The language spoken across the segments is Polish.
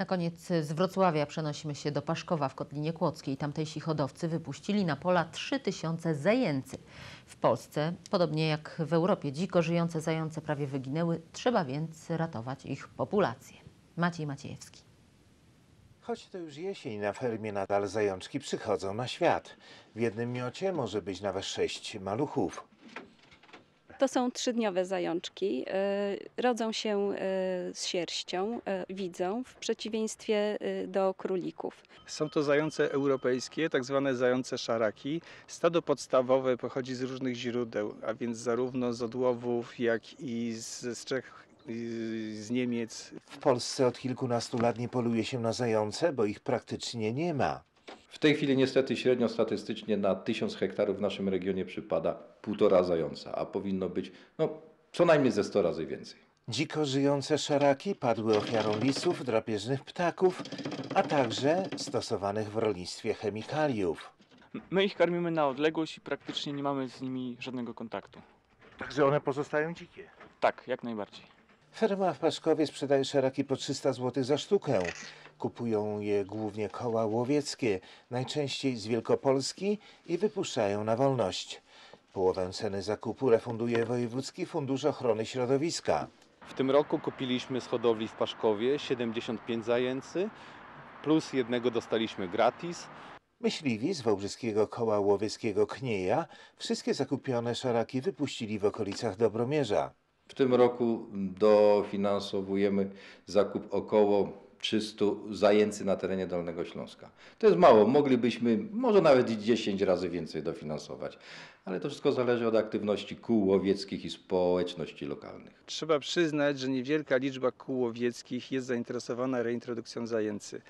Na koniec z Wrocławia przenosimy się do Paszkowa w Kotlinie Kłodzkiej. Tamtejsi hodowcy wypuścili na pola 3000 zajęcy. W Polsce, podobnie jak w Europie, dziko żyjące zające prawie wyginęły. Trzeba więc ratować ich populację. Maciej Maciejewski. Choć to już jesień, na fermie nadal zajączki przychodzą na świat. W jednym miocie może być nawet sześć maluchów. To są trzydniowe zajączki. e, Rodzą się e, z sierścią, e, widzą, w przeciwieństwie do królików. Są to zające europejskie, tak zwane zające szaraki. Stado podstawowe pochodzi z różnych źródeł, a więc zarówno z odłowów, jak i z, z Czech, z Niemiec. W Polsce od kilkunastu lat nie poluje się na zające, bo ich praktycznie nie ma. W tej chwili niestety średnio statystycznie na 1000 hektarów w naszym regionie przypada półtora zająca, a powinno być no, co najmniej ze 100 razy więcej. Dziko żyjące szaraki padły ofiarą lisów, drapieżnych ptaków, a także stosowanych w rolnictwie chemikaliów. My ich karmimy na odległość i praktycznie nie mamy z nimi żadnego kontaktu. Także one pozostają dzikie. Tak, jak najbardziej. Ferma w Paszkowie sprzedaje szaraki po 300 zł za sztukę. Kupują je głównie koła łowieckie, najczęściej z Wielkopolski i wypuszczają na wolność. Połowę ceny zakupu refunduje Wojewódzki Fundusz Ochrony Środowiska. W tym roku kupiliśmy z hodowli w Paszkowie 75 zajęcy, plus jednego dostaliśmy gratis. Myśliwi z Wałbrzyskiego Koła Łowieckiego Knieja wszystkie zakupione szaraki wypuścili w okolicach Dobromierza. W tym roku dofinansowujemy zakup około 300 zajęcy na terenie Dolnego Śląska. To jest mało, moglibyśmy może nawet i 10 razy więcej dofinansować, ale to wszystko zależy od aktywności kół łowieckich i społeczności lokalnych. Trzeba przyznać, że niewielka liczba kół łowieckich jest zainteresowana reintrodukcją zajęcy.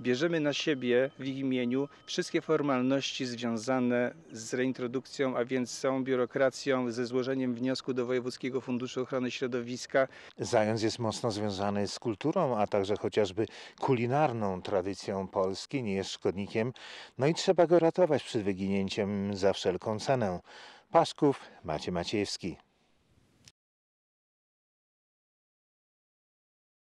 Bierzemy na siebie w ich imieniu wszystkie formalności związane z reintrodukcją, a więc z całą biurokracją, ze złożeniem wniosku do Wojewódzkiego Funduszu Ochrony Środowiska, Zając jest mocno związany z kulturą, a także chociażby kulinarną tradycją Polski, nie jest szkodnikiem, no i trzeba go ratować przed wyginięciem za wszelką cenę. Paszków, Macie Maciejewski.